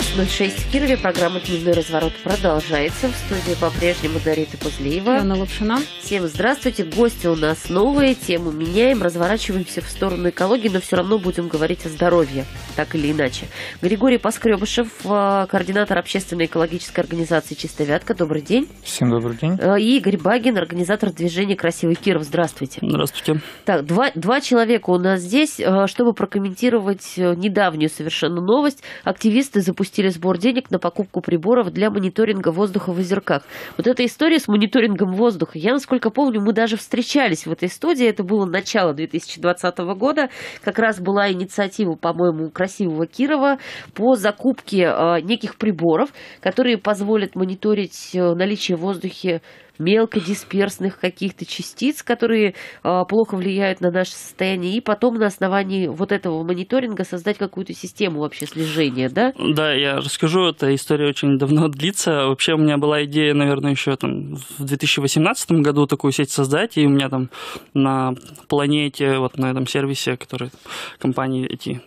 12.06 в Кирове. Программа «Дневной разворот» продолжается. В студии по-прежнему Дарита Пузлеева. Анна Лапшина. Всем здравствуйте. Гости у нас новые. Тему меняем. Разворачиваемся в сторону экологии, но все равно будем говорить о здоровье. Так или иначе. Григорий Поскребышев, э, координатор общественной экологической организации «Чистая вятка». Добрый день. Всем добрый день. Э, И Игорь Багин, организатор движения «Красивый Киров». Здравствуйте. Здравствуйте. Так, два, два человека у нас здесь, э, чтобы прокомментировать недавнюю совершенно новость. Активисты запустили сбор денег на покупку приборов для мониторинга воздуха в озерках. Вот эта история с мониторингом воздуха, я, насколько помню, мы даже встречались в этой студии, это было начало 2020 года, как раз была инициатива, по-моему, красивого Кирова по закупке э, неких приборов, которые позволят мониторить э, наличие в воздухе мелкодисперсных каких-то частиц, которые э, плохо влияют на наше состояние, и потом на основании вот этого мониторинга создать какую-то систему вообще слежения, да? Да, я расскажу, эта история очень давно длится. Вообще у меня была идея, наверное, еще там в 2018 году такую сеть создать, и у меня там на планете, вот на этом сервисе, который компании эти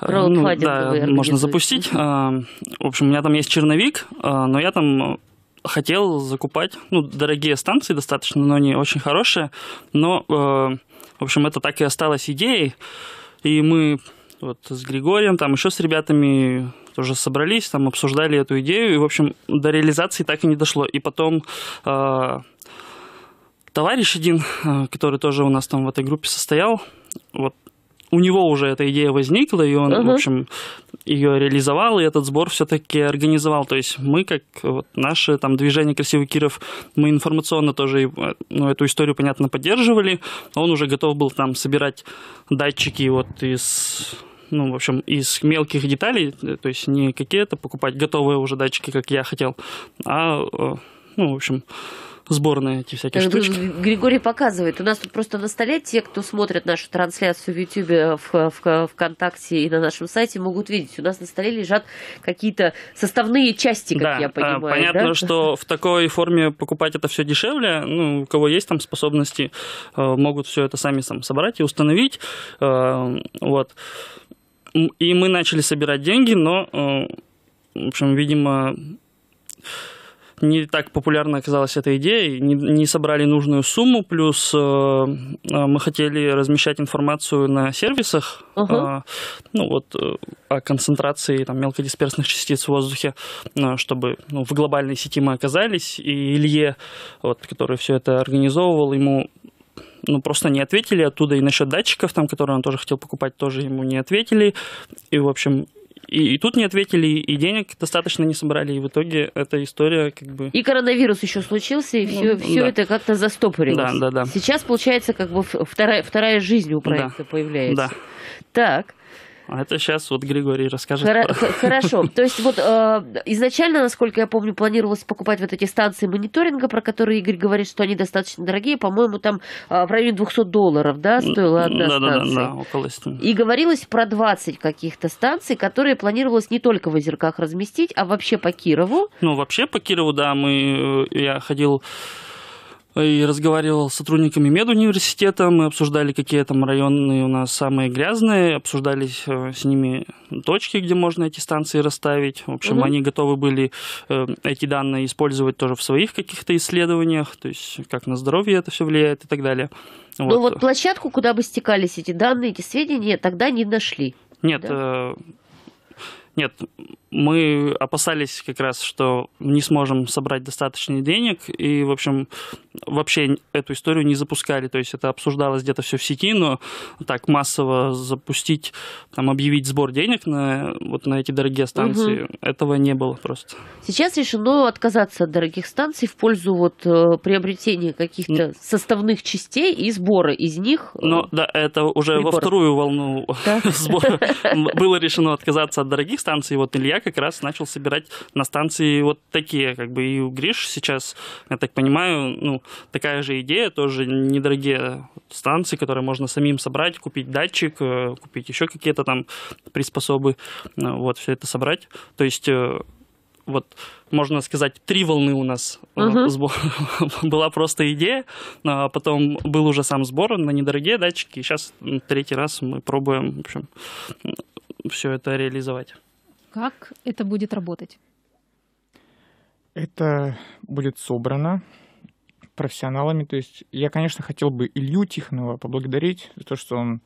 э, ну, да, можно запустить. А, В общем, у меня там есть черновик, а, но я там хотел закупать, ну, дорогие станции достаточно, но не очень хорошие. Но, э, в общем, это так и осталось идеей. И мы вот с Григорием, там еще с ребятами тоже собрались, там обсуждали эту идею, и, в общем, до реализации так и не дошло. И потом э, товарищ один, э, который тоже у нас там в этой группе состоял, вот у него уже эта идея возникла, и он, Ага. в общем, ее реализовал, и этот сбор все-таки организовал. То есть мы, как вот, наше там движение «Красивый Киров», мы информационно тоже э, ну, эту историю, понятно, поддерживали. Он уже готов был там собирать датчики вот из ну, в общем, из мелких деталей, э, то есть не какие-то покупать готовые уже датчики, как я хотел, а, э, ну, в общем, сборные эти всякие Так, штучки. Григорий показывает. У нас тут просто на столе те, кто смотрит нашу трансляцию в Ютьюбе, в, в- ВКонтакте и на нашем сайте, могут видеть. У нас на столе лежат какие-то составные части, как да, я а, понимаю. понятно, да? что в такой форме покупать это все дешевле. Ну, у кого есть там способности, э, могут все это сами там собрать и установить. Э, Вот. И мы начали собирать деньги, но, э, в общем, видимо, не так популярна оказалась эта идея, не, не собрали нужную сумму, плюс э, э, мы хотели размещать информацию на сервисах, Ага. э, ну вот э, о концентрации там, мелкодисперсных частиц в воздухе, э, чтобы ну, в глобальной сети мы оказались, и Илье, вот, который все это организовывал, ему ну, просто не ответили оттуда. И насчет датчиков, там, которые он тоже хотел покупать, тоже ему не ответили. И, в общем, и, и тут не ответили, и денег достаточно не собрали. И в итоге эта история как бы... И коронавирус еще случился, и все, Ну, да. это как-то застопорилось. Да, да, да. Сейчас, получается, как бы вторая, вторая жизнь у проекта появляется. Да. Так. А это сейчас вот Григорий расскажет. Хоро- про- х- Хорошо. То есть вот э, изначально, насколько я помню, планировалось покупать вот эти станции мониторинга, про которые Игорь говорит, что они достаточно дорогие. По-моему, там э, в районе 200 долларов, да, стоила одна да, да, да, станция. да, около ста. И говорилось про 20 каких-то станций, которые планировалось не только в озерках разместить, а вообще по Кирову. Ну, вообще по Кирову, да, мы, э, я ходил и разговаривал с сотрудниками медуниверситета, мы обсуждали, какие там районы у нас самые грязные, обсуждали э, с ними точки, где можно эти станции расставить. В общем, Мгм. они готовы были э, эти данные использовать тоже в своих каких-то исследованиях, то есть как на здоровье это все влияет и так далее. Но вот площадку, куда бы стекались эти данные, эти сведения, тогда не нашли. Нет, э, нет, мы опасались как раз, что не сможем собрать достаточно денег, и, в общем, вообще эту историю не запускали. То есть это обсуждалось где-то все в сети, но так массово запустить, там, объявить сбор денег на, вот на эти дорогие станции, этого не было просто. Сейчас решено отказаться от дорогих станций в пользу вот э, приобретения каких-то составных частей и сбора из них. э, Но да, это уже во приборов. вторую волну Да? сбора было решено отказаться от дорогих станций. Вот Илья как раз начал собирать на станции вот такие, как бы и у Гриш сейчас, я так понимаю, ну, такая же идея, тоже недорогие станции, которые можно самим собрать, купить датчик, э, купить еще какие-то там приспособы, э, вот, все это собрать. То есть э, вот, можно сказать, три волны у нас Мгм. сбор- была просто идея, а потом был уже сам сбор на недорогие датчики, и сейчас третий раз мы пробуем, в общем, все это реализовать. Как это будет работать? Это будет собрано профессионалами. То есть я, конечно, хотел бы Илью Тихонова поблагодарить за то, что он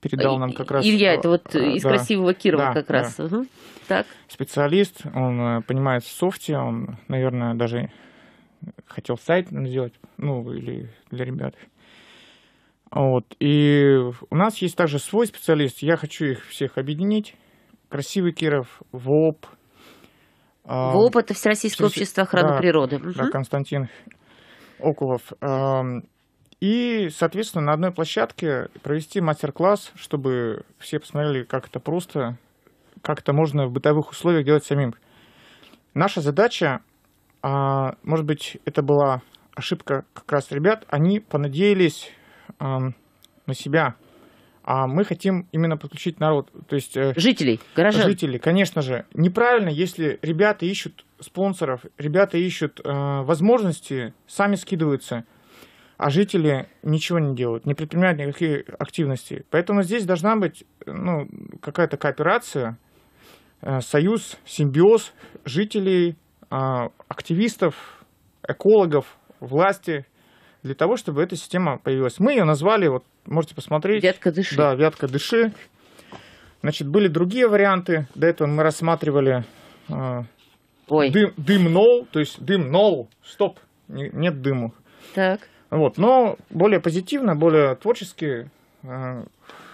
передал нам как раз... Илья, это вот э, из да, красивого Кирова да, как раз. да. Угу. Так. Специалист, он э, понимает в софте, он, наверное, даже хотел сайт сделать, ну, или для ребят. Вот. И у нас есть также свой специалист, я хочу их всех объединить. Красивый Киров, ВОП. ВОП – это Всероссийское Всероссий- общество охраны да, природы. да, Мгм. Константин Окулов. И, соответственно, на одной площадке провести мастер-класс, чтобы все посмотрели, как это просто, как это можно в бытовых условиях делать самим. Наша задача, а, может быть, это была ошибка как раз ребят, они понадеялись на себя, а мы хотим именно подключить народ. То есть э, Жителей, горожан. Жители, конечно же. Неправильно, если ребята ищут спонсоров, ребята ищут э, возможности, сами скидываются, а жители ничего не делают, не предпринимают никаких активностей. Поэтому здесь должна быть ну, какая-то кооперация, э, союз, симбиоз жителей, э, активистов, экологов, власти, для того, чтобы эта система появилась. Мы ее назвали, вот можете посмотреть. Вятка дыши. Да, вятка дыши. Значит, были другие варианты. До этого мы рассматривали э, Ой, дым, дым нол, то есть дым нол, стоп, не- нет дыму. так. Вот, но более позитивно, более творчески. э,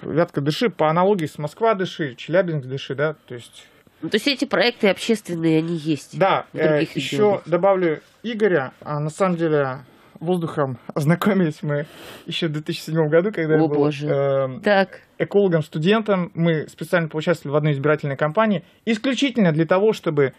Вятка дыши по аналогии с Москва дыши, Челябинск дыши, да, то есть Ну, то есть эти проекты общественные, они есть. Да, других еще добавлю Игоря. А на самом деле воздухом ознакомились мы еще в 2007 году, когда О, я был боже. эм, Так, экологом, студентом. Мы специально поучаствовали в одной избирательной кампании исключительно для того, чтобы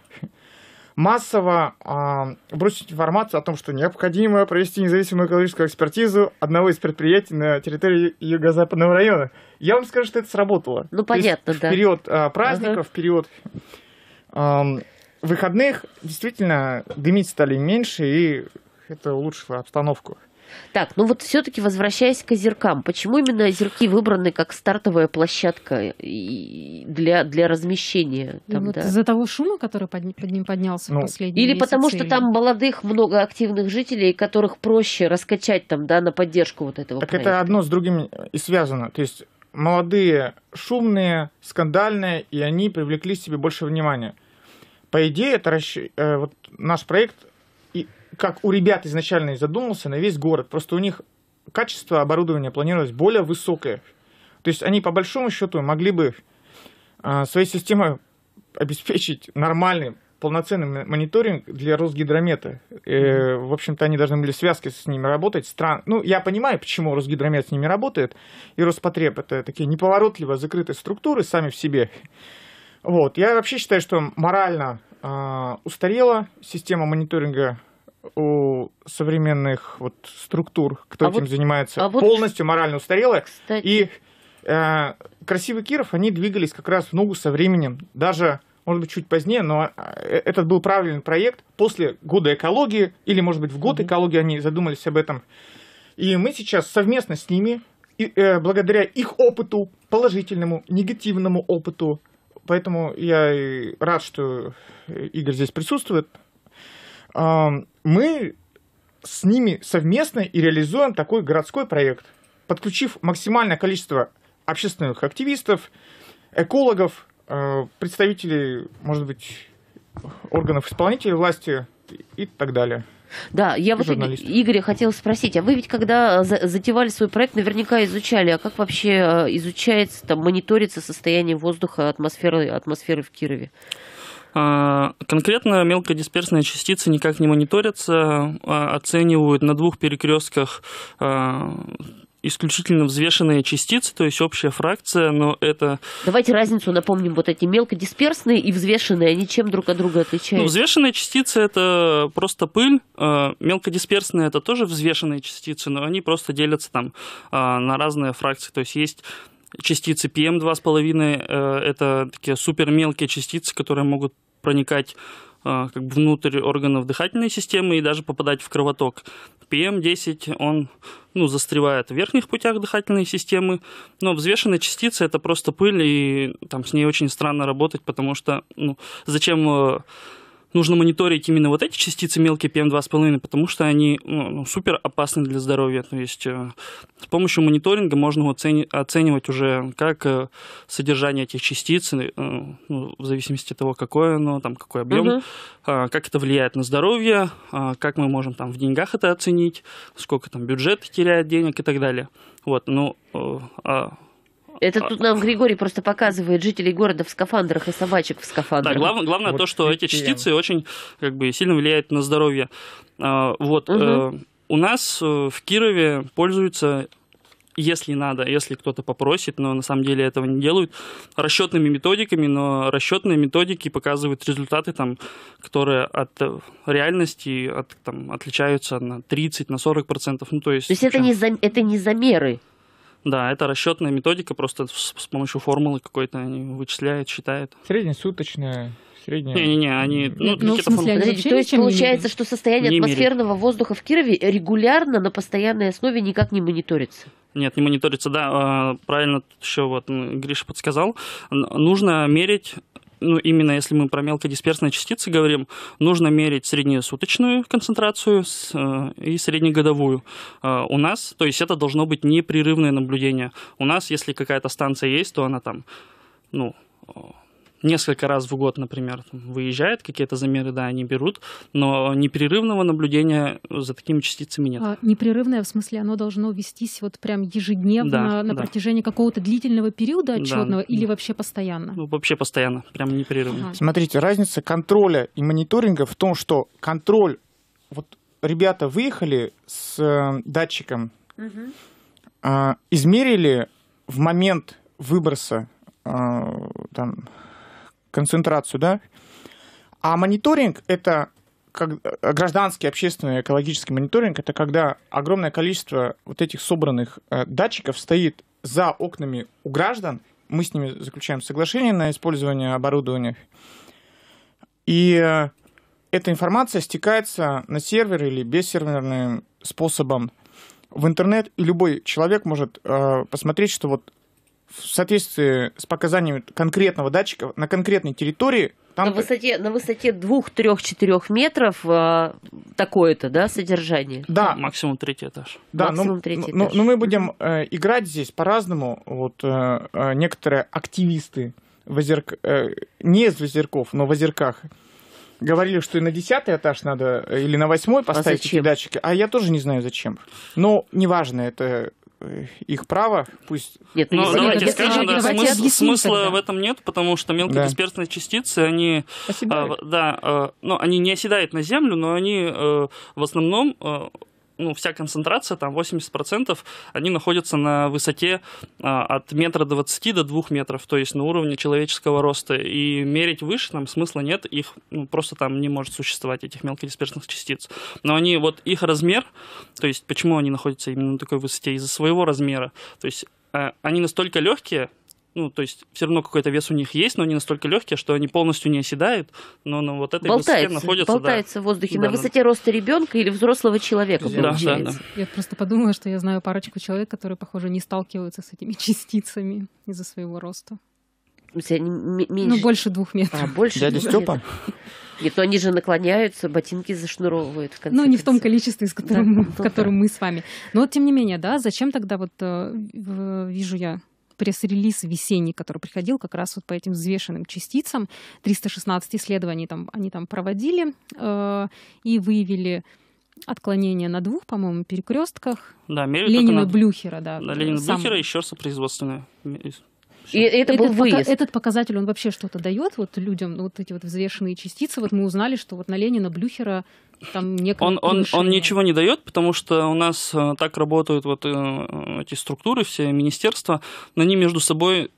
массово а, бросить информацию о том, что необходимо провести независимую экологическую экспертизу одного из предприятий на территории юго-западного района. Я вам скажу, что это сработало. Ну, То есть понятно, в да. период а, праздников, в период ам, выходных действительно дымить стали меньше, и это улучшило обстановку. так, ну вот все-таки возвращаясь к озеркам, почему именно озерки выбраны как стартовая площадка для, для размещения? И там, вот да? из-за того шума, который под, под ним поднялся Ну, в последние Или месяцы, потому что или- там молодых много активных жителей, которых проще раскачать там, да, на поддержку вот этого Так проекта. это одно с другим и связано. То есть молодые, шумные, скандальные, и они привлекли себе больше внимания. По идее, это расщ- э, вот наш проект, как у ребят изначально и задумался, на весь город. Просто у них качество оборудования планировалось более высокое. То есть они по большому счету могли бы э, своей системой обеспечить нормальный полноценный мо- мониторинг для Росгидромета. Э, в общем-то, они должны были в связке с ними работать. Стран... Ну, я понимаю, почему Росгидромет с ними работает, и Роспотреб. Это такие неповоротливо закрытые структуры сами в себе. Вот. Я вообще считаю, что морально а, устарела система мониторинга у современных вот структур, кто А этим вот- занимается, а вот- полностью морально устарела. Кстати, И э, красивый Киров, они двигались как раз в ногу со временем. Даже, может быть, чуть позднее, но э, этот был правильный проект. После года экологии, или, может быть, в год экологии они задумались об этом. И мы сейчас совместно с ними, и, э, благодаря их опыту, положительному, негативному опыту, поэтому я рад, что Игорь здесь присутствует, мы с ними совместно и реализуем такой городской проект, подключив максимальное количество общественных активистов, экологов, э, представителей, может быть, органов исполнительной власти и так далее. Да, я вот. Игоря хотела спросить, а вы ведь когда за- затевали свой проект, наверняка изучали, а как вообще э, изучается, там, мониторится состояние воздуха, атмосферы, атмосферы в Кирове? А, Конкретно мелкодисперсные частицы никак не мониторятся, а, оценивают на двух перекрестках а, исключительно взвешенные частицы, то есть общая фракция, но это Давайте разницу напомним, вот эти мелкодисперсные и взвешенные, они чем друг от друга Ну, отличаются? взвешенные частицы это просто пыль, мелкодисперсные это тоже взвешенные частицы, но они просто делятся там на разные фракции. То есть есть частицы PM 2,5, э, это такие супер мелкие частицы, которые могут проникать а, как бы внутрь органов дыхательной системы и даже попадать в кровоток. PM10, он ну, застревает в верхних путях дыхательной системы, но взвешенные частицы это просто пыль, и там с ней очень странно работать, потому что, ну, зачем э, нужно мониторить именно вот эти частицы мелкие PM2,5, потому что они ну, ну, супер опасны для здоровья. То есть э, с помощью мониторинга можно оцени- оценивать уже как э, содержание этих частиц, э, ну, в зависимости от того, какое оно, там, какой объем, а, как это влияет на здоровье, а, как мы можем там в деньгах это оценить, сколько там бюджет теряет денег и так далее. Вот, ну, а Это тут нам Григорий просто показывает жителей города в скафандрах и собачек в Да, скафандрах. главное, главное Вот то, что эти частицы очень как бы сильно влияют на здоровье. А, Вот э, у нас э, в Кирове пользуются если надо, если кто-то попросит, но на самом деле этого не делают, расчетными методиками, но расчетные методики показывают результаты, там, которые от э, реальности от, там, отличаются на 30, на 40 процентов. Ну, то есть, То есть это не, за- это не замеры. Да, это расчетная методика, просто с, с помощью формулы какой-то они вычисляют, считают. Среднесуточная, средняя. Не-не-не, они... Ну, Ну, в какие-то смысле, они то есть получается, что состояние Не атмосферного воздуха в Кирове регулярно на постоянной основе никак не мониторится. Нет, не мониторится, да, а, правильно тут еще вот Гриша подсказал. Нужно мерить, ну, именно если мы про мелкодисперсные частицы говорим, нужно мерить среднесуточную концентрацию э, и среднегодовую. А, У нас, то есть это должно быть непрерывное наблюдение. У нас, если какая-то станция есть, то она там, ну, э, несколько раз в год, например, выезжает, какие-то замеры, да, они берут, но непрерывного наблюдения за такими частицами нет. А, непрерывное, в смысле, оно должно вестись вот прям ежедневно Да, на да. протяжении какого-то длительного периода Да. отчетного или вообще постоянно? Ну, вообще постоянно, прям непрерывно. Ага. Смотрите, разница контроля и мониторинга в том, что контроль, вот ребята выехали с э, датчиком, а, измерили в момент выброса а, там, концентрацию, да, а мониторинг это как гражданский, общественный, экологический мониторинг, это когда огромное количество вот этих собранных э, датчиков стоит за окнами у граждан, мы с ними заключаем соглашение на использование оборудования, и э, эта информация стекается на сервер или бессерверным способом в интернет, и любой человек может э, посмотреть, что вот в соответствии с показаниями конкретного датчика на конкретной территории там на высоте, на высоте двух, трех, четырех метров а, такое-то, да, содержание. да, Максимум третий этаж. Да, Максимум но, третий но- этаж. но мы будем э, играть здесь по-разному. Вот э, э, некоторые активисты в озерк- э, не из озерков, но в озерках говорили, что и на десятый этаж надо э, или на восьмой поставить эти зачем? датчики. А я тоже не знаю зачем. Но неважно, это э, их право. Пусть Нет, Ну, если- давайте если- скажем, да, давайте смыс- объясним смысла тогда. в этом нет, потому что мелкодисперсные частицы, они, а, да, а, ну, они не оседают на землю, но они э, в основном, э, ну, вся концентрация, там 80%, они находятся на высоте а, от метра двадцати до двух метров, то есть на уровне человеческого роста. И мерить выше там смысла нет, их ну, просто там не может существовать, этих мелкодисперсных частиц. Но они, вот их размер, то есть почему они находятся именно на такой высоте, из-за своего размера. То есть э, они настолько легкие, ну, то есть все равно какой-то вес у них есть, но они настолько легкие, что они полностью не оседают, но на вот этой высоте болтается, находятся, да. болтается в воздухе Да, на да. высоте роста ребенка или взрослого человека. Да, да, получается. да. Я просто подумала, что я знаю парочку человек, которые, похоже, не сталкиваются с этими частицами из-за своего роста. Ну, меньше... больше двух метров. А, больше Дядя двух Степа? метров. Нет, но они же наклоняются, ботинки зашнуровывают. В конце Ну, не в том количестве, с которым, Да, ну в да. котором мы с вами. Но вот тем не менее, да, зачем тогда вот э, вижу я пресс-релиз весенний, который приходил как раз вот по этим взвешенным частицам. 316 исследований там, они там проводили э, и выявили отклонения на двух, по-моему, перекрестках. Да, Ленина на- Блюхера, да. Да, Ленина сам- Блюхера еще сопроизводственная. И это был этот, пока- выезд. этот показатель, он вообще что-то дает вот людям, вот эти вот взвешенные частицы. Вот мы узнали, что вот на Ленина Блюхера там некое Он, он, он ничего не дает, потому что у нас э, так работают вот э, эти структуры, все министерства, но они между собой,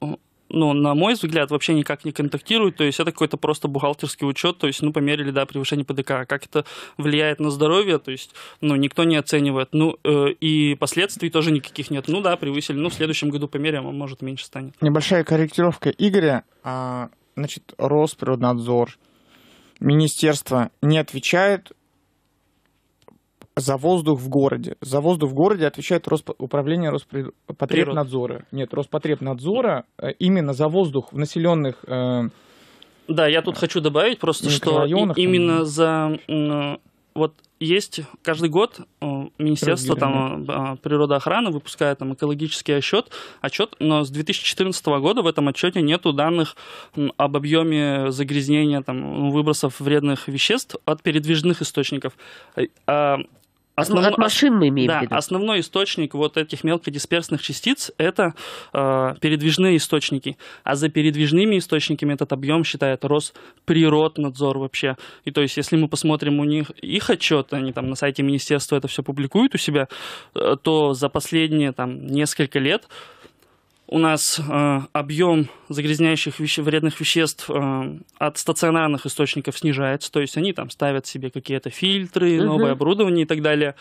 э, ну, на мой взгляд, вообще никак не контактируют, то есть это какой-то просто бухгалтерский учет, то есть, ну, померили, да, превышение ПДК, как это влияет на здоровье, то есть, ну, никто не оценивает, ну, э, и последствий тоже никаких нет, ну, да, превысили, ну, в следующем году померяем, а может, меньше станет. Небольшая корректировка Игоря. А, значит, Росприроднадзор, министерство не отвечает за воздух в городе. За воздух в городе отвечает Росп... управление Роспотребнадзора. Нет, Роспотребнадзора э, именно за воздух в населенных э, да, я тут хочу добавить просто, что именно за вот есть каждый год э, Министерство там, э, природоохраны выпускает там, экологический отчет, отчет, но с 2014 года в этом отчете нету данных об объеме загрязнения там, выбросов вредных веществ от передвижных источников. Э, а Основ... От машин мы имеем да, в виду. Основной источник вот этих мелкодисперсных частиц – это э, передвижные источники. А за передвижными источниками этот объем считает Росприроднадзор вообще. И то есть, если мы посмотрим у них их отчет, они там на сайте министерства это все публикуют у себя, э, то за последние там несколько лет у нас э, объем загрязняющих веще, вредных веществ э, от стационарных источников снижается, то есть они там ставят себе какие-то фильтры, новое оборудование и так далее.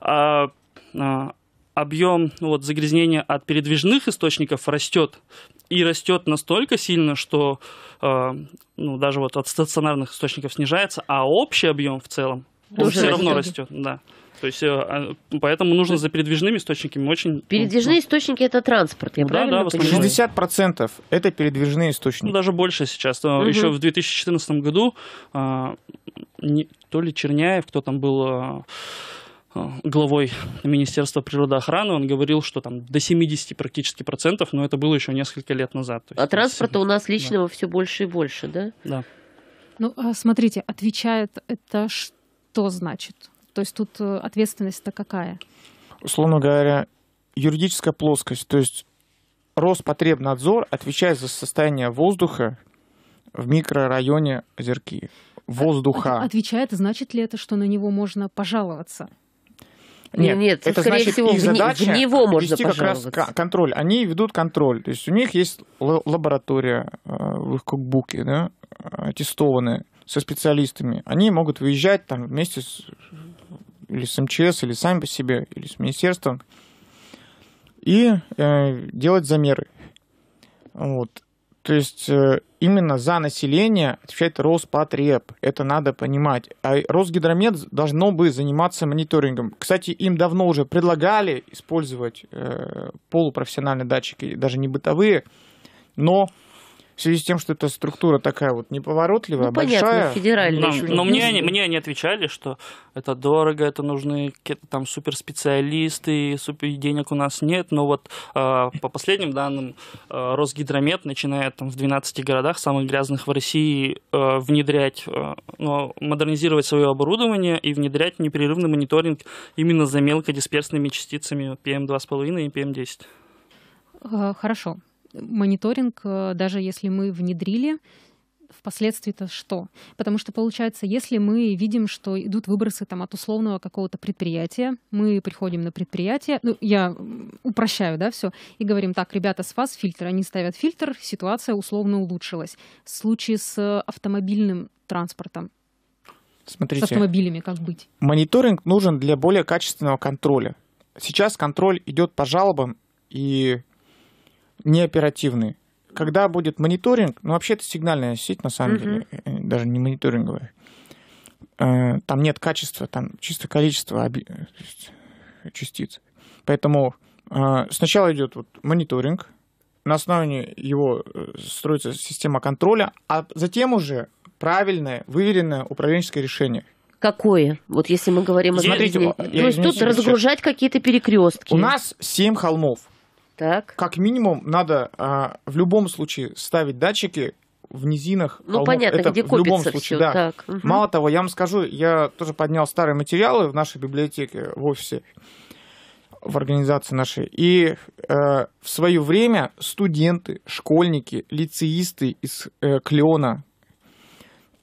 А, а, объем ну, вот, загрязнения от передвижных источников растет и растет настолько сильно, что э, ну, даже вот от стационарных источников снижается, а общий объем в целом он все равно растет. Да. То есть, э, а, поэтому нужно за передвижными источниками очень... Передвижные ну, источники – это транспорт, я да, правильно да, понимаю? 60% – это передвижные источники. Ну, даже больше сейчас. Угу. Еще в 2014 году а, не, то ли Черняев, кто там был а, главой Министерства природоохраны, он говорил, что там до 70 практически процентов, но это было еще несколько лет назад. Есть, а транспорта у нас личного да. все больше и больше, да? Да. Ну, смотрите, отвечает это что значит? То есть тут э, ответственность-то какая? Условно говоря, юридическая плоскость. То есть Роспотребнадзор отвечает за состояние воздуха в микрорайоне Озерки. Воздуха. Отвечает, значит ли это, что на него можно пожаловаться? Нет, нет это скорее значит, всего, их задача в него можно вести как раз контроль. Они ведут контроль. То есть у них есть лаборатория э, в их кукбуке, да, аттестованная со специалистами. Они могут выезжать там вместе с или с МЧС, или сами по себе, или с министерством, и э, делать замеры. Вот. То есть э, именно за население отвечает Роспотреб. Это надо понимать. А Росгидромет должно бы заниматься мониторингом. Кстати, им давно уже предлагали использовать э, полупрофессиональные датчики, даже не бытовые, но в связи с тем, что эта структура такая вот неповоротливая, ну, большая. Понятно, федеральная. Но, но мне, они, мне они отвечали, что это дорого, это нужны какие-то там суперспециалисты, супер денег у нас нет. Но вот э, по последним данным, э, Росгидромет начинает там в 12 городах, самых грязных в России, э, внедрять, э, ну, модернизировать свое оборудование и внедрять непрерывный мониторинг именно за мелкодисперсными частицами PM2,5 и PM10. Хорошо мониторинг, э, даже если мы внедрили, впоследствии-то что? Потому что получается, если мы видим, что идут выбросы там, от условного какого-то предприятия, мы приходим на предприятие, ну, я упрощаю, да, все, и говорим, так, ребята, с вас фильтр, они ставят фильтр, ситуация условно улучшилась. В случае с автомобильным транспортом, Смотрите, с автомобилями как быть? Мониторинг нужен для более качественного контроля. Сейчас контроль идет по жалобам, и не оперативный. Когда будет мониторинг, ну вообще это сигнальная сеть на самом mm-hmm. деле, э, даже не мониторинговая. Э, там нет качества, там чисто количество частиц. Поэтому э, сначала идет вот мониторинг, на основании его строится система контроля, а затем уже правильное, выверенное управленческое решение. Какое? Вот если мы говорим о Смотрите, То есть тут разгружать какие-то перекрестки. У нас семь холмов. Так. Как минимум надо а, в любом случае ставить датчики в низинах. Ну холмов. понятно, Это где в любом случае, все. да. Так. Угу. Мало того, я вам скажу, я тоже поднял старые материалы в нашей библиотеке в офисе в организации нашей. И э, в свое время студенты, школьники, лицеисты из э, Клеона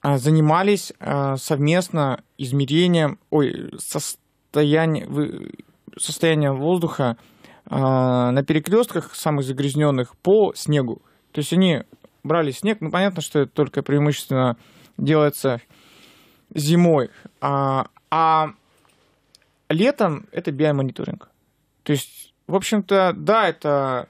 э, занимались э, совместно измерением ой, состояния, состояния воздуха на перекрестках самых загрязненных по снегу. То есть они брали снег, ну понятно, что это только преимущественно делается зимой, а, а летом это биомониторинг. То есть, в общем-то, да, это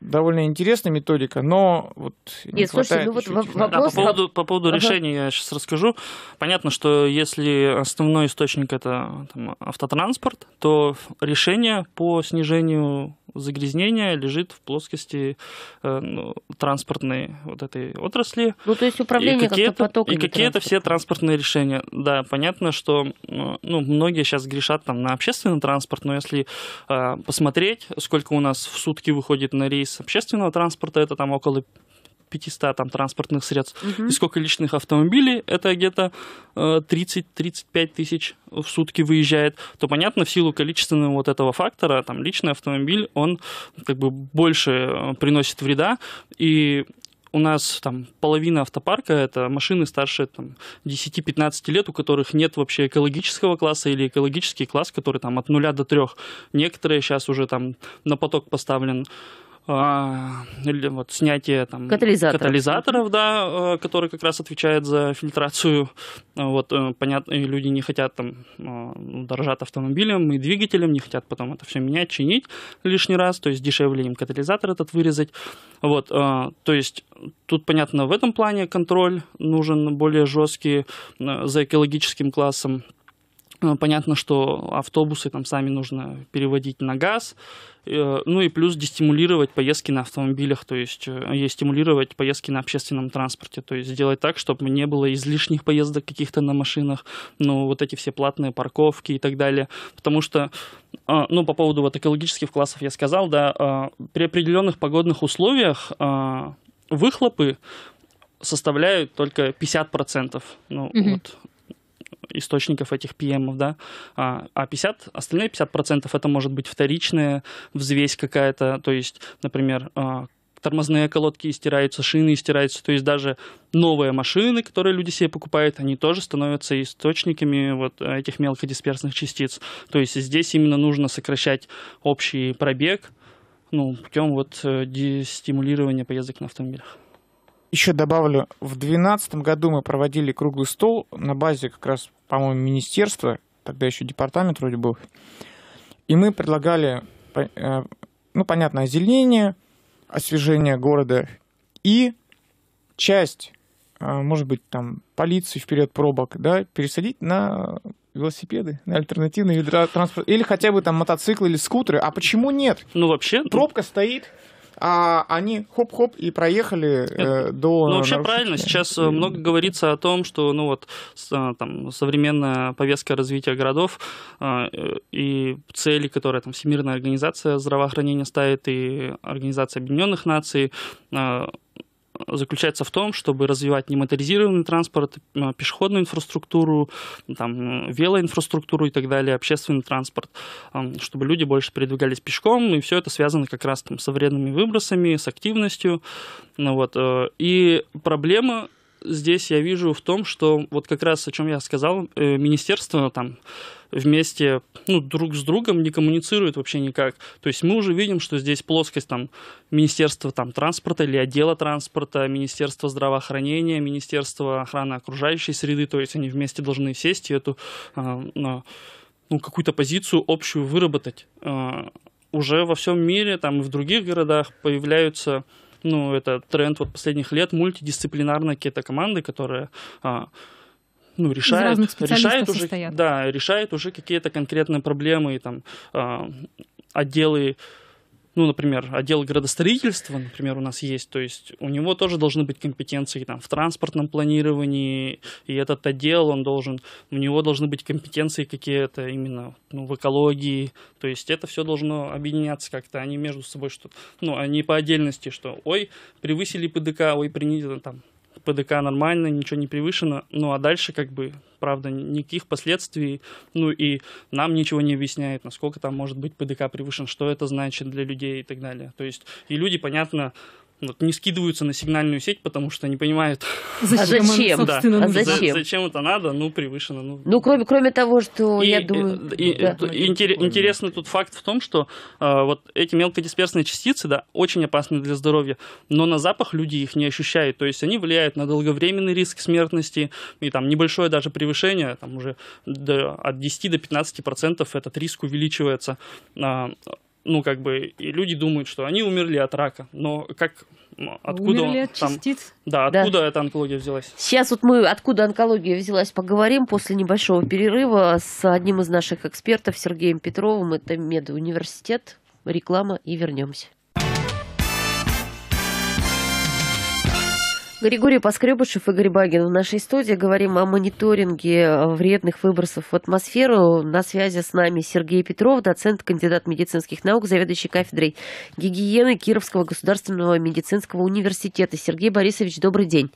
довольно интересная методика, но вот не Нет, слушайте, ну вот вопрос... Да, по поводу, по поводу ага. решения я сейчас расскажу. Понятно, что если основной источник это там, автотранспорт, то решение по снижению загрязнения лежит в плоскости э, ну, транспортной вот этой отрасли. Ну, то есть управление как-то потоками И какие-то все транспортные решения. Да, понятно, что ну, многие сейчас грешат там на общественный транспорт, но если э, посмотреть, сколько у нас в сутки выходит на рейс общественного транспорта, это там около 500 там, транспортных средств. Угу. И сколько личных автомобилей, это где-то 30-35 э, тысяч в сутки выезжает, то понятно, в силу количественного вот этого фактора, там, личный автомобиль, он как бы больше э, приносит вреда, и у нас там половина автопарка это машины старше там, 10-15 лет, у которых нет вообще экологического класса или экологический класс, который там от 0 до 3. Некоторые сейчас уже там на поток поставлен а, вот, снятие там, катализаторов. катализаторов, да, э, который как раз отвечает за фильтрацию. Вот, э, понятно, и люди не хотят там э, дорожат автомобилем и двигателем, не хотят потом это все менять, чинить лишний раз, то есть дешевле им катализатор этот вырезать. Вот, то есть тут, понятно, в этом плане контроль нужен более жесткий за экологическим классом. Понятно, что автобусы там сами нужно переводить на газ, э, ну и плюс дестимулировать поездки на автомобилях, то есть э, стимулировать поездки на общественном транспорте, то есть сделать так, чтобы не было излишних поездок каких-то на машинах, ну вот эти все платные парковки и так далее, потому что, а, ну по поводу вот экологических классов я сказал, да, при определенных погодных условиях выхлопы составляют только 50%. Ну, угу. вот источников этих PM, да, а 50, а остальные 50% это может быть вторичная взвесь какая-то, то есть, например, а, тормозные колодки стираются, шины стираются, то есть даже новые машины, которые люди себе покупают, они тоже становятся источниками вот этих мелкодисперсных частиц. То есть здесь именно нужно сокращать общий пробег, ну, путем вот э, дестимулирования поездок на автомобилях. Еще добавлю, в 2012 году мы проводили круглый стол на базе как раз, по-моему, министерства, тогда еще департамент вроде был. И мы предлагали, э, ну, понятно, озеленение, освежение города и часть, э, может быть, там, полиции вперед пробок, да, пересадить на велосипеды, на альтернативный вид транспорта, или хотя бы там мотоциклы или скутеры. А почему нет? Ну, вообще... Пробка стоит, а они хоп-хоп и проехали э, до... Ну, вообще правильно. Сейчас э, много говорится о том, что, ну, вот, э, там, современная повестка развития городов э, и цели, которые там Всемирная организация здравоохранения ставит и Организация Объединенных Наций, заключается в том, чтобы развивать немоторизированный транспорт, э, пешеходную инфраструктуру, там, велоинфраструктуру и так далее, общественный транспорт, чтобы люди больше передвигались пешком, и все это связано как раз там, с вредными выбросами, с активностью. Ну, вот. Э, и проблема здесь я вижу в том, что вот как раз о чем я сказал, э, министерство там вместе, ну, друг с другом не коммуницируют вообще никак. То есть мы уже видим, что здесь плоскость там Министерства там, транспорта или отдела транспорта, Министерства здравоохранения, Министерства охраны окружающей среды, то есть они вместе должны сесть и эту а, ну, какую-то позицию общую выработать. А, уже во всем мире, там и в других городах появляются ну, это тренд вот последних лет, мультидисциплинарные какие-то команды, которые а, ну, решает, решает уже, состоят. да, решает уже какие-то конкретные проблемы, и там э, отделы, ну, например, отдел градостроительства, например, у нас есть, то есть у него тоже должны быть компетенции там в транспортном планировании, и этот отдел, он должен, у него должны быть компетенции какие-то именно ну, в экологии, то есть это все должно объединяться как-то, они между собой что-то, ну, они по отдельности, что, ой, превысили ПДК, ой, приняли там ПДК нормально, ничего не превышено, ну а дальше как бы, правда, никаких последствий, ну и нам ничего не объясняет, насколько там может быть ПДК превышен, что это значит для людей и так далее. То есть и люди, понятно, вот, не скидываются на сигнальную сеть, потому что не понимают. Зачем? Зачем? Да. А зачем? зачем это надо? Ну, превышено. Ну, ну кроме, кроме того, что и, я думаю... И, да. и, интер, интересный тут факт в том, что э, вот эти мелкодисперсные частицы, да, очень опасны для здоровья, но на запах люди их не ощущают. То есть они влияют на долговременный риск смертности, и там небольшое даже превышение, там уже до, от 10 до 15 процентов этот риск увеличивается. Э, ну, как бы, и люди думают, что они умерли от рака, но как, откуда Умерли от там... частиц. Да, Да. откуда эта онкология взялась? Сейчас вот мы откуда онкология взялась, поговорим после небольшого перерыва с одним из наших экспертов Сергеем Петровым. Это медуниверситет, реклама и вернемся. Григорий Поскребышев и Игорь Багин в нашей студии. Говорим о мониторинге э, вредных выбросов в атмосферу. На связи с нами Сергей Петров, доцент, кандидат медицинских наук, заведующий кафедрой гигиены Кировского государственного медицинского университета. Сергей Борисович, добрый день.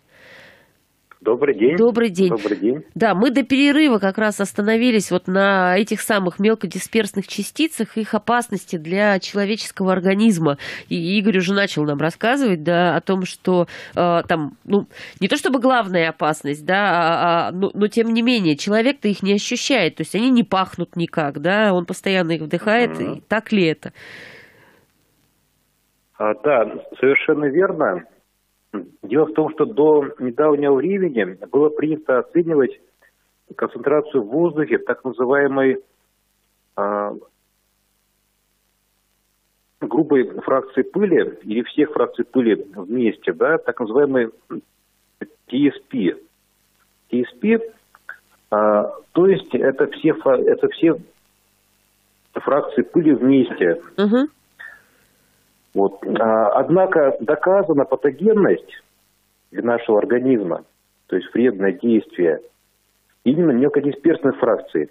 Добрый день. Добрый день. Добрый день. Да, мы до перерыва как раз остановились вот на этих самых мелкодисперсных частицах, их опасности для человеческого организма. И Игорь уже начал нам рассказывать, да, о том, что э, там, ну, не то чтобы главная опасность, да, а- а, но, но тем не менее, человек-то их не ощущает, то есть они не пахнут никак, да, он постоянно их вдыхает, Мгм. и так ли это? А, да, совершенно верно. Дело в том, что до недавнего времени было принято оценивать концентрацию в воздухе так называемой а, грубой фракции пыли или всех фракций пыли вместе, да, так называемый TSP. TSP, а, то есть это все, это все фракции пыли вместе. Мгм. Вот. А, Однако доказана патогенность для нашего организма, то есть вредное действие, именно мелкодисперсной фракции.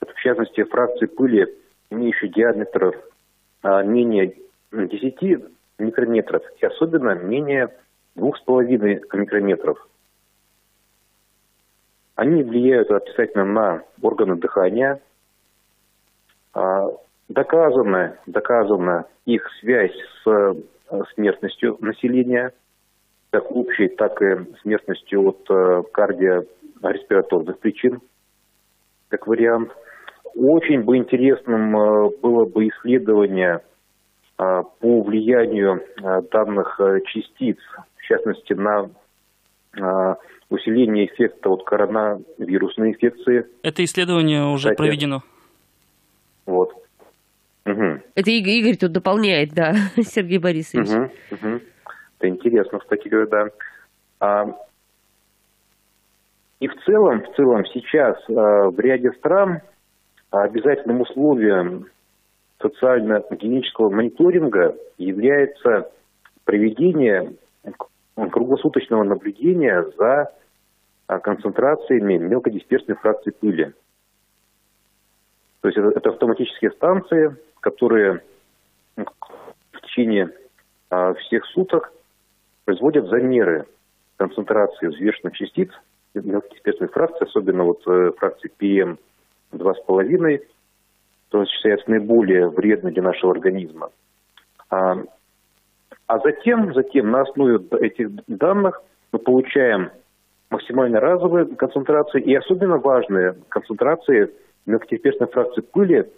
В частности, фракции пыли, имеющие диаметр а, менее 10 микрометров и особенно менее 2,5 микрометров. Они влияют отрицательно на органы дыхания, а, Доказана, доказана их связь с э, смертностью населения, как общей, так и смертностью от э, кардиореспираторных причин, как вариант. Очень бы интересным э, было бы исследование по влиянию данных частиц, в частности, на усиление эффекта от коронавирусной инфекции. Это исследование уже Кстати, проведено. Вот. Мгм. Это Игорь, Игорь тут дополняет, да, Сергей Борисович. Мгм, мгм. Это интересно, кстати говоря, да. А, и в целом, в целом сейчас а, в ряде стран обязательным условием социально-гигиенического мониторинга является проведение круглосуточного наблюдения за а, концентрациями мелкодисперсной фракции пыли. То есть это, это автоматические станции, которые ну, в течение а, всех суток производят замеры концентрации взвешенных частиц мелкодисперсной фракции, особенно вот э, фракции PM 2,5, то есть считается наиболее вредной для нашего организма. А, а затем, затем на основе этих данных мы получаем максимально разовые концентрации и особенно важные концентрации мелкодисперсной фракции пыли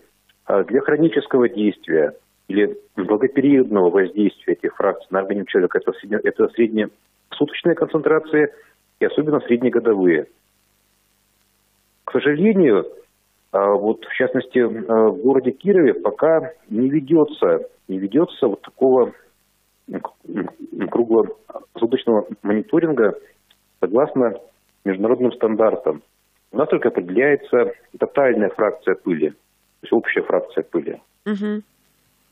для хронического действия или долгопериодного воздействия этих фракций на организм человека. Это, средне- это среднесуточные концентрации и особенно среднегодовые. К сожалению, а, вот в частности а, в городе Кирове пока не ведется, не ведется вот такого круглосуточного мониторинга согласно международным стандартам. У нас только определяется тотальная фракция пыли, то есть общая фракция пыли. Мгм.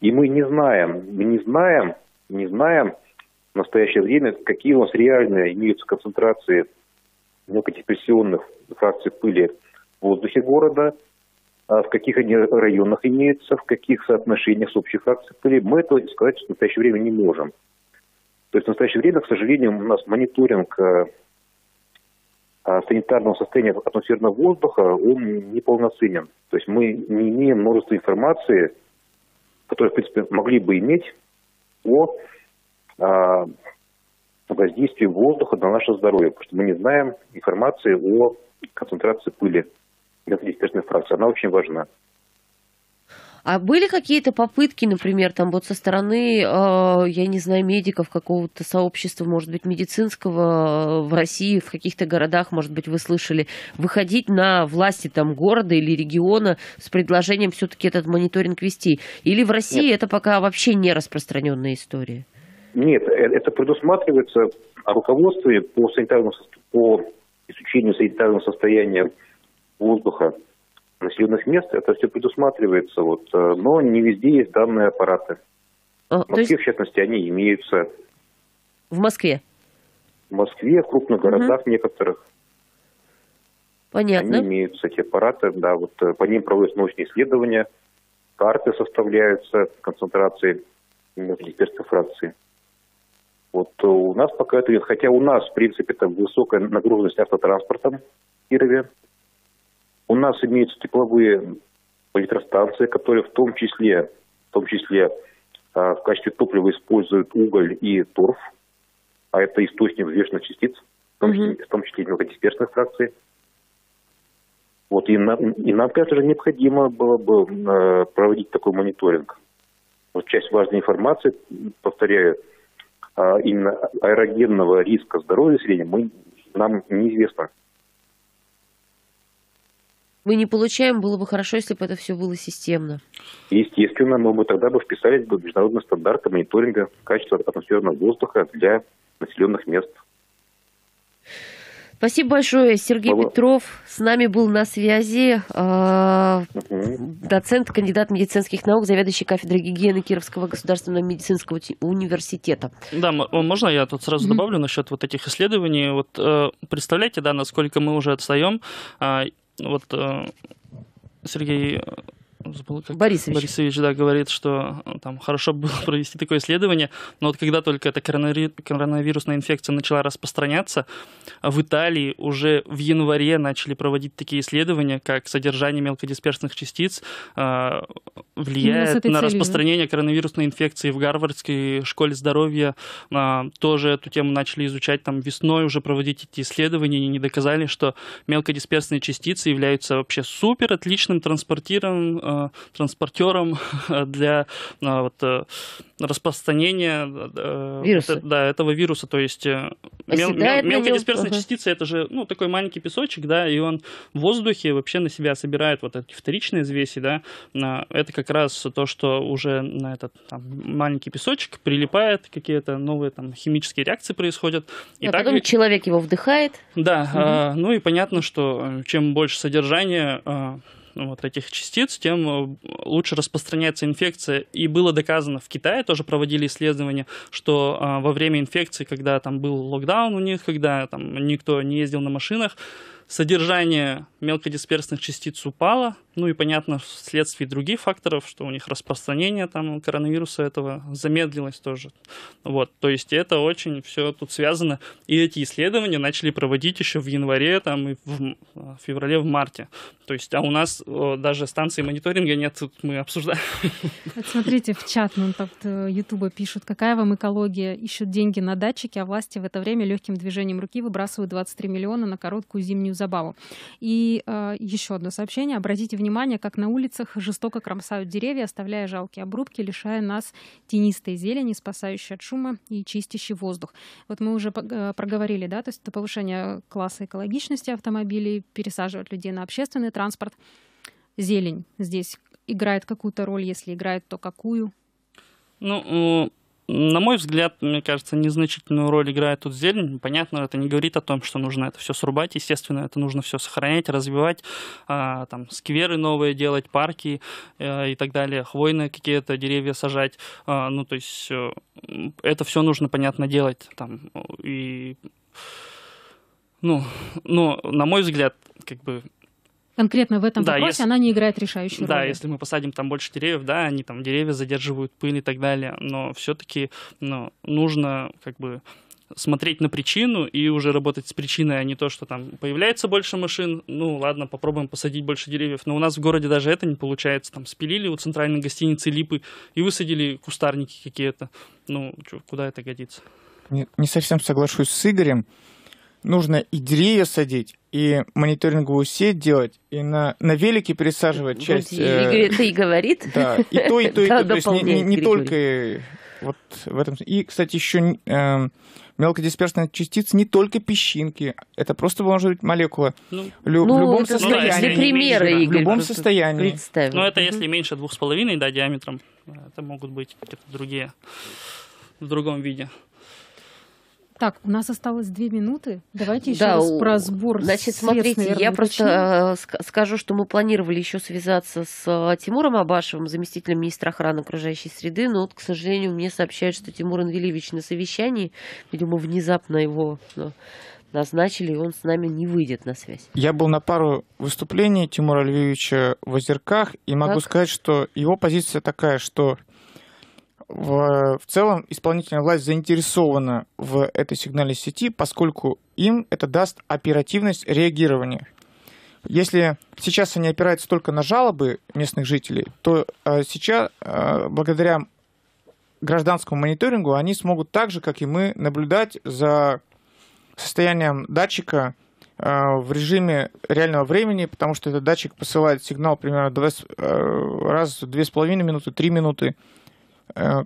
И мы не знаем, мы не знаем, не знаем в настоящее время, какие у нас реальные имеются концентрации мелкодепрессионных фракций пыли в воздухе города, а в каких они районах имеются, в каких соотношениях с общей фракцией пыли. Мы этого сказать в настоящее время не можем. То есть в настоящее время, к сожалению, у нас мониторинг э, санитарного состояния атмосферного воздуха, он неполноценен. То есть мы не имеем множества информации, которые, в принципе, могли бы иметь о а, воздействии воздуха на наше здоровье, потому что мы не знаем информации о концентрации пыли в дисперсной фракции. Она очень важна. А были какие-то попытки, например, там вот со стороны, э, я не знаю, медиков какого-то сообщества, может быть, медицинского э, в России, в каких-то городах, может быть, вы слышали, выходить на власти там города или региона с предложением все-таки этот мониторинг вести? Или в России Нет. это пока вообще не распространенная история? Нет, э, это предусматривается о руководстве по, санитарному, по изучению санитарного состояния воздуха населенных мест, это все предусматривается, вот, э, но не везде есть данные аппараты. О, в Москве, есть... в частности, они имеются. В Москве? В Москве, в крупных городах угу. некоторых. Понятно. Они имеются, эти аппараты, да, вот э, по ним проводятся научные исследования, карты составляются концентрации фракций. Вот э, у нас пока это нет, хотя у нас, в принципе, там высокая нагруженность автотранспортом в Кирове, у нас имеются тепловые электростанции, которые в том числе, в том числе а, в качестве топлива используют уголь и торф, а это источник взвешенных частиц, в том, числе, в том числе мелкодисперсных фракций. Вот, и, на, и нам, конечно же, необходимо было бы э, проводить такой мониторинг. Вот часть важной информации, повторяю, э, именно аэрогенного риска здоровья населения мы, нам неизвестно мы не получаем, было бы хорошо, если бы это все было системно. Естественно, мы бы тогда бы вписались бы в международные стандарты мониторинга качества атмосферного воздуха для населенных мест. Спасибо большое, Сергей Спасибо. Петров. С нами был на связи э, угу. доцент, кандидат медицинских наук, заведующий кафедрой гигиены Кировского государственного медицинского университета. Да, можно я тут сразу добавлю насчет вот этих исследований? Вот э, представляете, да, насколько мы уже отстаем. Э, вот э, Сергей забыл, как Борисович. Борисович, да, говорит, что э, там хорошо было провести такое исследование, но вот когда только эта коронавирусная инфекция начала распространяться, в Италии уже в январе начали проводить такие исследования, как содержание мелкодисперсных частиц э, влияет на целью, распространение да? коронавирусной инфекции в Гарвардской школе здоровья. Э, тоже эту тему начали изучать там весной, уже проводить эти исследования, и не доказали, что мелкодисперсные частицы являются вообще супер отличным транспортиром Э, транспортером для э, вот, э, распространения вируса. да, этого вируса. То есть мел, мел, мелкодисперсные частицы это же ну, такой маленький песочек, да, и он в воздухе вообще на себя собирает вот эти вторичные взвеси, да. Это как раз то, что уже на этот там, маленький песочек прилипает, какие-то новые там химические реакции происходят. И а так, потом человек его вдыхает. Да, угу. а, ну и понятно, что чем больше содержания вот этих частиц, тем э, лучше распространяется инфекция. И было доказано в Китае, тоже проводили исследования, что а, во время инфекции, когда там был локдаун у них, когда там никто не ездил на машинах, содержание мелкодисперсных частиц упало, ну и понятно вследствие других факторов, что у них распространение там коронавируса этого замедлилось тоже. Вот, то есть это очень все тут связано. И эти исследования начали проводить еще в январе там и в феврале, в марте. То есть, а у нас о, даже станции мониторинга нет, тут мы обсуждаем. Вот смотрите, в чат нам тут э, Ютуба пишут, какая вам экология, ищут деньги на датчики, а власти в это время легким движением руки выбрасывают 23 миллиона на короткую зимнюю забаву. И э, еще одно сообщение. Обратите внимание, как на улицах жестоко кромсают деревья, оставляя жалкие обрубки, лишая нас тенистой зелени, спасающей от шума и чистящий воздух. Вот мы уже э, проговорили, да, то есть это повышение класса экологичности автомобилей, пересаживать людей на общественный транспорт. Зелень здесь играет какую-то роль, если играет, то какую? Ну, на мой взгляд, мне кажется, незначительную роль играет тут зелень. Понятно, это не говорит о том, что нужно это все срубать. Естественно, это нужно все сохранять, развивать, а, там, скверы новые делать, парки а, и так далее, хвойные какие-то деревья сажать. А, ну, то есть э, это все нужно, понятно, делать. Там, и, ну, ну, на мой взгляд, как бы конкретно в этом да, вопросе если, она не играет решающую да, роль. Да, если мы посадим там больше деревьев, да, они там деревья задерживают пыль и так далее, но все-таки ну, нужно как бы смотреть на причину и уже работать с причиной, а не то, что там появляется больше машин, ну ладно, попробуем посадить больше деревьев. Но у нас в городе даже это не получается. Там спилили у центральной гостиницы липы и высадили кустарники какие-то. Ну, чё, куда это годится? Не, не совсем соглашусь с Игорем. Нужно и деревья садить, и мониторинговую сеть делать, и на, на велике пересаживать часть... Э, это и говорит. Да, и то, и то, и то. То есть не, только вот в этом... И, кстати, еще э, мелкодисперсные частицы не только песчинки, это просто может быть молекула. Ну, Лю, ну, в любом состоянии. Для примера, Игорь, В любом состоянии. Представим. Ну, это если меньше двух с половиной, да, диаметром. Это могут быть какие-то другие, в другом виде. Так, у нас осталось две минуты. Давайте еще да, раз про сбор. Значит, смотрите, наверное, я просто э, скажу, что мы планировали еще связаться с э, Тимуром Абашевым, заместителем министра охраны окружающей среды, но вот, к сожалению, мне сообщают, что Тимур Анвелевич на совещании, видимо, внезапно его ну, назначили, и он с нами не выйдет на связь. Я был на пару выступлений Тимура Львовича в Озерках, и могу так. сказать, что его позиция такая, что в, в целом исполнительная власть заинтересована в этой сигнальной сети, поскольку им это даст оперативность реагирования. Если сейчас они опираются только на жалобы местных жителей, то э, сейчас, э, благодаря гражданскому мониторингу, они смогут так же, как и мы, наблюдать за состоянием датчика э, в режиме реального времени, потому что этот датчик посылает сигнал примерно 20, раз в 2,5 минуты, 3 минуты. Э,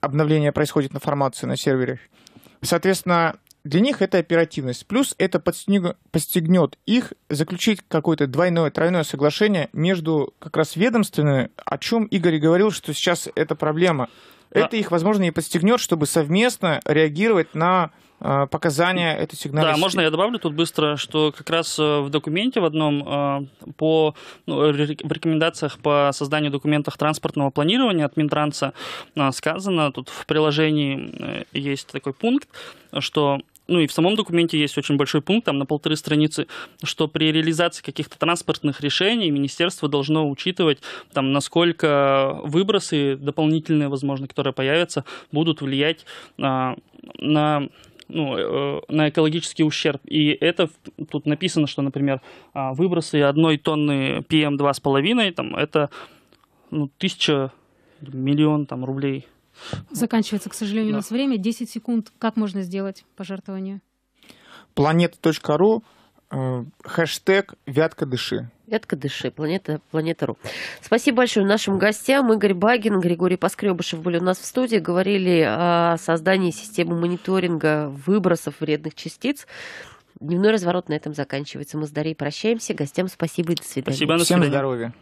обновление происходит информации на сервере. Соответственно, для них это оперативность. Плюс это подстегнет их заключить какое-то двойное, тройное соглашение между как раз ведомственными, о чем Игорь говорил, что сейчас это проблема. Это их, возможно, и подстегнет, чтобы совместно реагировать на показания этой сигнала. Да, можно я добавлю тут быстро, что как раз э, в документе в одном э, по, ну, в рекомендациях по созданию документов транспортного планирования от Минтранса сказано, тут в приложении есть такой пункт, что ну и в самом документе есть очень большой пункт, там на полторы страницы, что при реализации каких-то транспортных решений министерство должно учитывать, там, насколько выбросы дополнительные, возможно, которые появятся, будут влиять а, на ну, э, на экологический ущерб. И это тут написано, что, например, а, выбросы одной тонны PM2,5, там, это ну, тысяча, миллион там, рублей. Заканчивается, к сожалению, да. у нас время. 10 секунд. Как можно сделать пожертвование? Планета.ру Э, хэштег «Вятка дыши». Вятка дыши, планета, планета.ру. Спасибо большое нашим гостям. Игорь Багин, Григорий Поскребышев были у нас в студии. Говорили о создании системы мониторинга выбросов вредных частиц. Дневной разворот на этом заканчивается. Мы с Дарьей прощаемся. Гостям спасибо и до свидания. Спасибо, Всем здоровья.